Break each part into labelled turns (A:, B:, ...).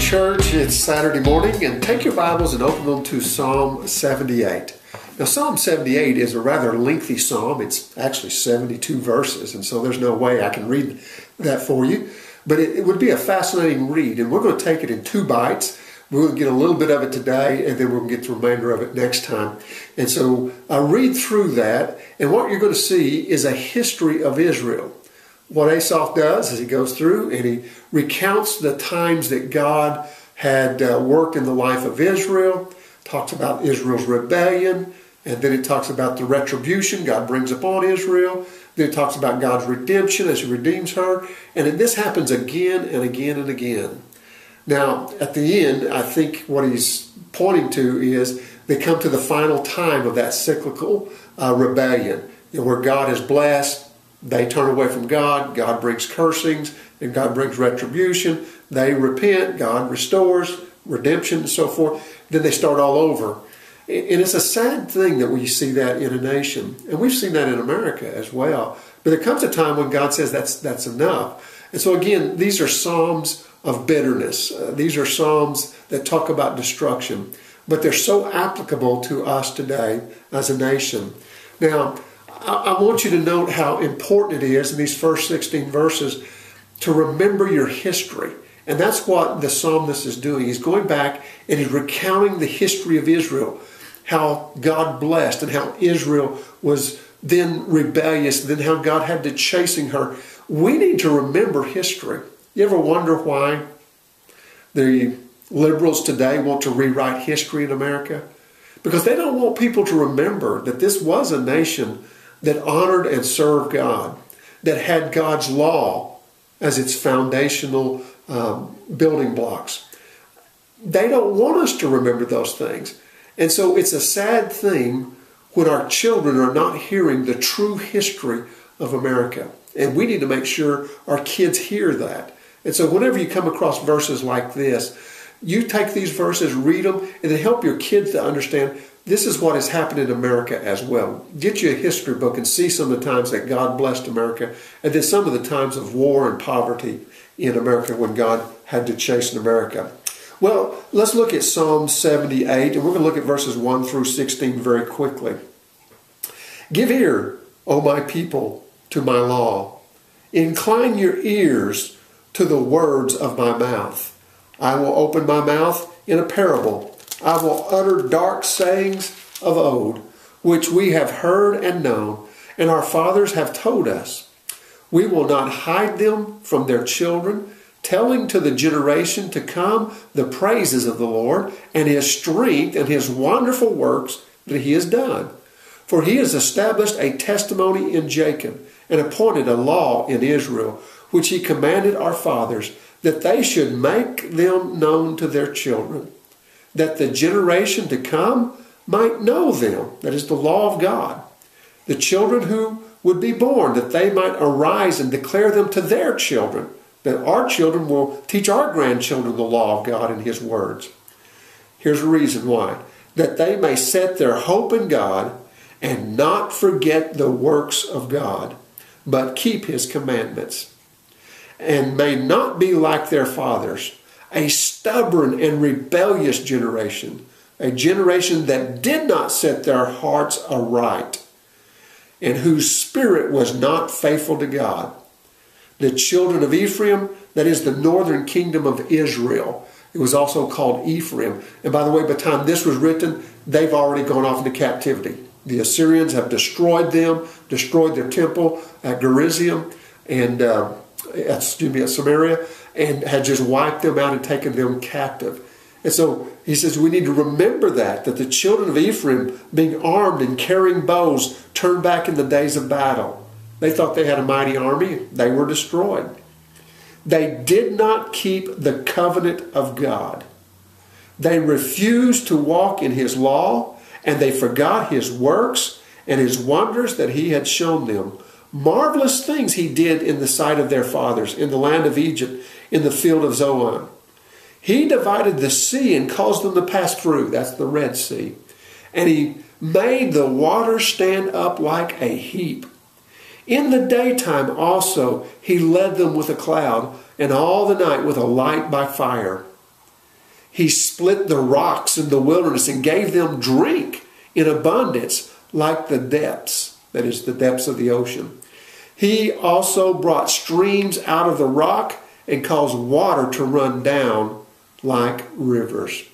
A: church. It's Saturday morning, and take your Bibles and open them to Psalm 78. Now, Psalm 78 is a rather lengthy psalm. It's actually 72 verses, and so there's no way I can read that for you. But it, it would be a fascinating read, and we're going to take it in two bites. We're going to get a little bit of it today, and then we'll get the remainder of it next time. And so I read through that, and what you're going to see is a history of Israel what Asaph does is he goes through and he recounts the times that God had uh, worked in the life of Israel, talks about Israel's rebellion, and then it talks about the retribution God brings upon Israel. Then it talks about God's redemption as he redeems her. And this happens again and again and again. Now, at the end, I think what he's pointing to is they come to the final time of that cyclical uh, rebellion, where God has blessed, they turn away from God, God brings cursings, and God brings retribution. They repent, God restores, redemption, and so forth. Then they start all over. And it's a sad thing that we see that in a nation. And we've seen that in America as well. But there comes a time when God says that's, that's enough. And so, again, these are Psalms of bitterness. Uh, these are Psalms that talk about destruction. But they're so applicable to us today as a nation. Now, I, want you to note how important it is in these first 16 verses to remember your history. And that's what the psalmist is doing. He's going back and he's recounting the history of Israel, how God blessed and how Israel was then rebellious, and then how God had to chasing her. We need to remember history. You ever wonder why the liberals today want to rewrite history in America? Because they don't want people to remember that this was a nation that honored and served God, that had God's law as its foundational um, building blocks. They don't want us to remember those things. And so it's a sad thing when our children are not hearing the true history of America. And we need to make sure our kids hear that. And so whenever you come across verses like this, you take these verses, read them, and then help your kids to understand this is what has happened in America as well. Get you a history book and see some of the times that God blessed America, and then some of the times of war and poverty in America when God had to chasten America. Well, let's look at Psalm 78, and we're going to look at verses 1 through 16 very quickly. Give ear, O my people, to my law. Incline your ears to the words of my mouth. I will open my mouth in a parable. I will utter dark sayings of old, which we have heard and known, and our fathers have told us. We will not hide them from their children, telling to the generation to come the praises of the Lord and his strength and his wonderful works that he has done. For he has established a testimony in Jacob and appointed a law in Israel, which he commanded our fathers, that they should make them known to their children that the generation to come might know them. That is the law of God. The children who would be born, that they might arise and declare them to their children, that our children will teach our grandchildren the law of God and His words. Here's a reason why that they may set their hope in God and not forget the works of God, but keep His commandments, and may not be like their fathers a stubborn and rebellious generation, a generation that did not set their hearts aright, and whose spirit was not faithful to God. The children of Ephraim, that is the northern kingdom of Israel. It was also called Ephraim. And by the way, by the time this was written, they've already gone off into captivity. The Assyrians have destroyed them, destroyed their temple at Gerizim and uh, excuse me, at Samaria, and had just wiped them out and taken them captive. And so he says we need to remember that, that the children of Ephraim, being armed and carrying bows, turned back in the days of battle. They thought they had a mighty army, they were destroyed. They did not keep the covenant of God. They refused to walk in his law, and they forgot his works and his wonders that he had shown them. Marvelous things he did in the sight of their fathers, in the land of Egypt, in the field of Zoan. He divided the sea and caused them to pass through. That's the Red Sea. And he made the water stand up like a heap. In the daytime also he led them with a cloud, and all the night with a light by fire. He split the rocks in the wilderness and gave them drink in abundance like the depths, that is, the depths of the ocean. He also brought streams out of the rock and cause water to run down like rivers.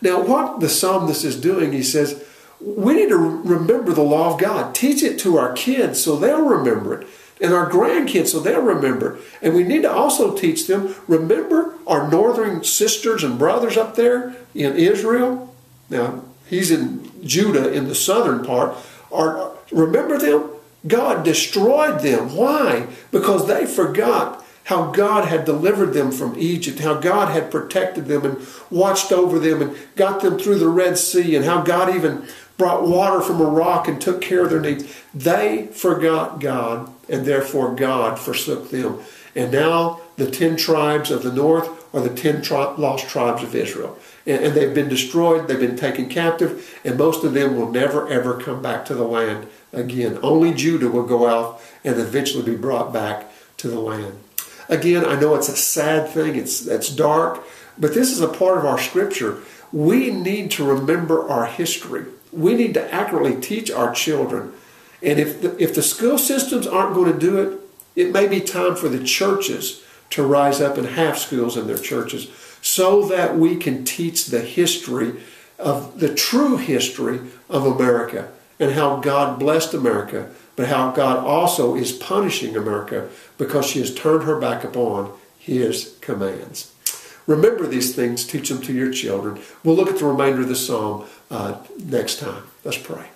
A: Now, what the psalmist is doing, he says, we need to remember the law of God. Teach it to our kids so they'll remember it, and our grandkids so they'll remember. And we need to also teach them remember our northern sisters and brothers up there in Israel. Now, he's in Judah in the southern part. Are, remember them? God destroyed them. Why? Because they forgot how God had delivered them from Egypt, how God had protected them and watched over them and got them through the Red Sea, and how God even brought water from a rock and took care of their needs. They forgot God, and therefore God forsook them. And now the ten tribes of the north are the ten tri- lost tribes of Israel. And, and they've been destroyed, they've been taken captive, and most of them will never ever come back to the land again. Only Judah will go out and eventually be brought back to the land. Again, I know it's a sad thing, it's, it's dark, but this is a part of our scripture. We need to remember our history. We need to accurately teach our children. And if the, if the school systems aren't going to do it, it may be time for the churches to rise up and have schools in their churches so that we can teach the history of the true history of America and how God blessed America but how God also is punishing America because she has turned her back upon his commands. Remember these things, teach them to your children. We'll look at the remainder of the psalm uh, next time. Let's pray.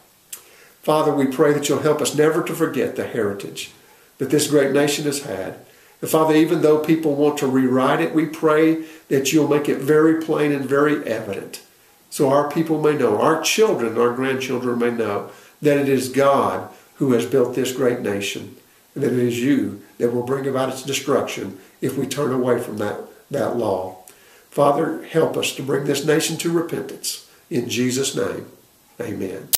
A: Father, we pray that you'll help us never to forget the heritage that this great nation has had. And Father, even though people want to rewrite it, we pray that you'll make it very plain and very evident so our people may know, our children, our grandchildren may know that it is God who has built this great nation, and that it is you that will bring about its destruction if we turn away from that, that law. Father, help us to bring this nation to repentance. In Jesus' name, amen.